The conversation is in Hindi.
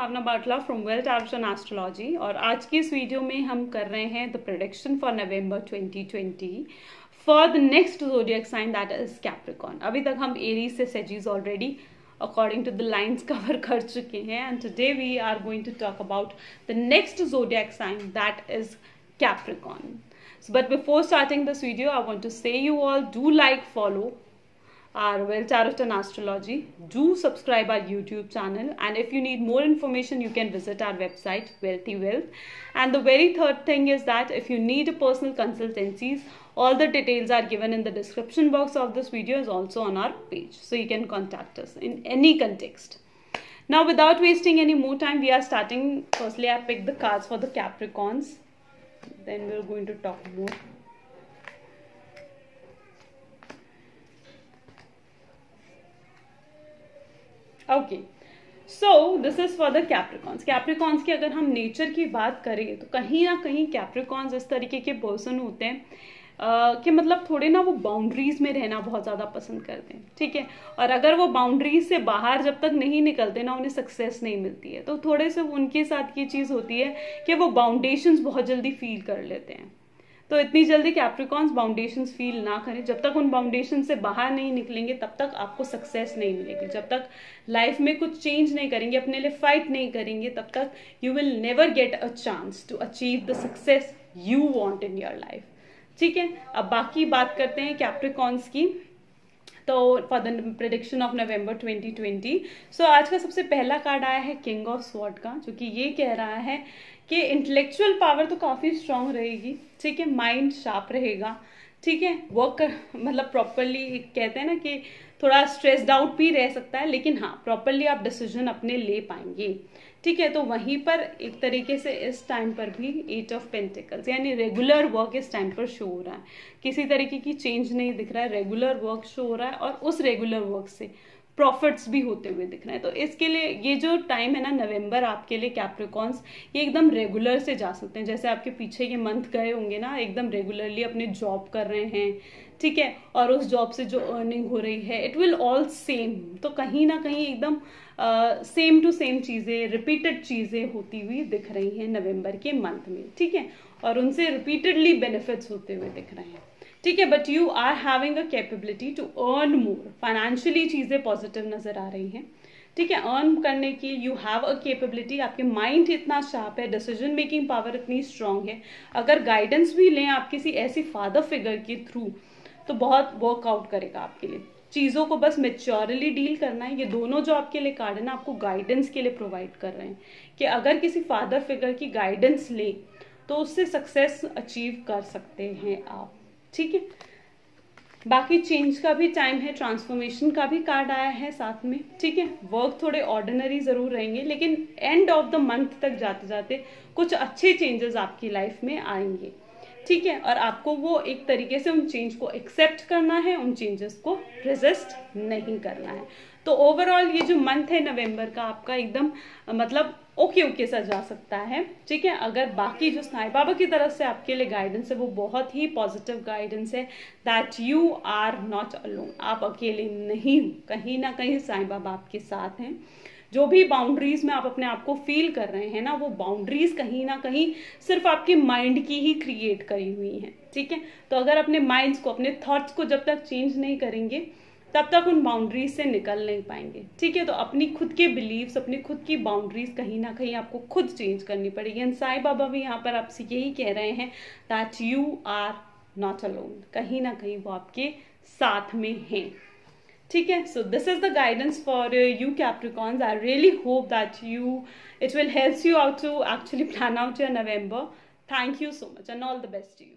Bhavna Batla from wealth apps and astrology और आज की इस वीडियो में हम कर रहे हैं the prediction for November 2020 for the next zodiac sign that is Capricorn अभी तक हम एरीज से सेजीज already according to the lines cover कर चुके हैं and today we are going to talk about the next zodiac sign that is Capricorn but before starting this video I want to say you all do like follow are well tarot and astrology do subscribe our youtube channel and if you need more information you can visit our website wealthy wealth and the very third thing is that if you need a personal consultancies all the details are given in the description box of this video is also on our page so you can contact us in any context now without wasting any more time we are starting firstly i picked the cards for the capricorns then we're going to talk more okay so this is for the Capricorns Capricorns की अगर हम नेचर की बात करें तो कहीं ना कहीं कैप्रिकॉन्स इस तरीके के पर्सन होते हैं Uh, कि मतलब थोड़े ना वो बाउंड्रीज में रहना बहुत ज़्यादा पसंद करते हैं ठीक है और अगर वो बाउंड्रीज से बाहर जब तक नहीं निकलते ना उन्हें सक्सेस नहीं मिलती है तो थोड़े से उनके साथ ये चीज़ होती है कि वो बाउंडेशंस बहुत जल्दी फील कर लेते हैं तो इतनी जल्दी कैप्रिकॉन्स बाउंडेशन फील ना करें जब तक उन बाउंडेशन से बाहर नहीं निकलेंगे तब तक आपको सक्सेस नहीं मिलेगी जब तक लाइफ में कुछ चेंज नहीं करेंगे अपने लिए फाइट नहीं करेंगे तब तक you will never get a chance to achieve the success you want in your life ठीक है अब बाकी बात करते हैं कैप्रिकॉन्स की तो for the prediction of November 2020 so so, आज का सबसे पहला कार्ड आया है किंग ऑफ स्वॉट का जो कि ये कह रहा है कि इंटेलेक्चुअल पावर तो काफ़ी स्ट्रांग रहेगी ठीक है माइंड शार्प रहेगा ठीक है वर्क कर मतलब प्रॉपरली कहते हैं ना कि थोड़ा स्ट्रेस्ड आउट भी रह सकता है लेकिन हाँ प्रॉपरली आप डिसीजन अपने ले पाएंगे ठीक है तो वहीं पर एक तरीके से इस टाइम पर भी एट ऑफ पेंटिकल्स यानी रेगुलर वर्क इस टाइम पर शो हो रहा है किसी तरीके की चेंज नहीं दिख रहा है रेगुलर वर्क शो हो रहा है और उस रेगुलर वर्क से प्रॉफिट्स भी होते हुए दिख रहे हैं तो इसके लिए ये जो टाइम है ना नवंबर आपके लिए कैप्रिकॉन्स ये एकदम रेगुलर से जा सकते हैं जैसे आपके पीछे ये मंथ गए होंगे ना एकदम रेगुलरली अपने जॉब कर रहे हैं ठीक है और उस जॉब से जो अर्निंग हो रही है इट विल ऑल सेम तो कहीं ना कहीं एकदम सेम टू सेम चीज़ें रिपीटेड चीज़ें होती हुई दिख रही हैं नवंबर के मंथ में ठीक है और उनसे रिपीटेडली बेनिफिट्स होते हुए दिख रहे हैं ठीक है but you are having a capability to earn more financially चीज़ें पॉजिटिव नज़र आ रही हैं ठीक है अर्न करने की यू हैव अ कैपेबिलिटी आपके माइंड इतना शार्प है डिसीजन मेकिंग पावर इतनी स्ट्रांग है अगर गाइडेंस भी लें आप किसी ऐसी फादर फिगर के थ्रू तो बहुत वर्कआउट करेगा आपके लिए चीज़ों को बस मेच्योरली डील करना है ये दोनों जो आपके लिए कार्ड है ना आपको गाइडेंस के लिए प्रोवाइड कर रहे हैं कि अगर किसी फादर फिगर की गाइडेंस लें तो उससे सक्सेस अचीव कर सकते हैं आप ठीक है बाकी चेंज का भी टाइम है ट्रांसफॉर्मेशन का भी कार्ड आया है साथ में ठीक है वर्क थोड़े ऑर्डिनरी ज़रूर रहेंगे लेकिन एंड ऑफ द मंथ तक जाते जाते कुछ अच्छे चेंजेस आपकी लाइफ में आएंगे ठीक है और आपको वो एक तरीके से उन चेंज को एक्सेप्ट करना है उन चेंजेस को रेजिस्ट नहीं करना है तो ओवरऑल ये जो मंथ है नवंबर का आपका एकदम मतलब ओके ओके सा जा सकता है ठीक है अगर बाकी जो साई बाबा की तरफ से आपके लिए गाइडेंस है वो बहुत ही पॉजिटिव गाइडेंस है that you are not alone आप अकेले नहीं कहीं ना कहीं साई बाबा आपके साथ हैं जो भी बाउंड्रीज में आप अपने आप को फील कर रहे हैं ना वो बाउंड्रीज कहीं ना कहीं सिर्फ आपके माइंड की ही क्रिएट करी हुई हैं ठीक है तो अगर अपने माइंड्स को अपने थॉट्स को जब तक चेंज नहीं करेंगे तब तक उन बाउंड्रीज से निकल नहीं पाएंगे ठीक है तो अपनी खुद के बिलीव्स अपनी खुद की बाउंड्रीज कहीं ना कहीं आपको खुद चेंज करनी पड़ेगी एंड साई बाबा भी यहाँ पर आपसे यही कह रहे हैं that you are not alone कहीं ना कहीं वो आपके साथ में हैं ठीक है, so this is the guidance for uh, you Capricorns. I really hope that it will help you out to actually plan out your November. Thank you so much and all the best to you.